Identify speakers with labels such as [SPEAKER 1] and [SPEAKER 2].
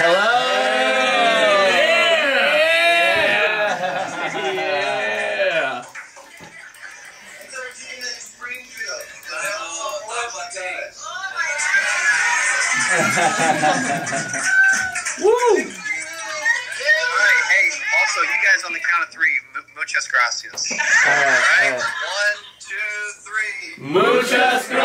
[SPEAKER 1] Hello.
[SPEAKER 2] Woo!
[SPEAKER 3] Alright, hey, also, you guys on the count of three, muchas gracias.
[SPEAKER 2] Alright, right. one, two,
[SPEAKER 3] three. Muchas gracias.